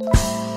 you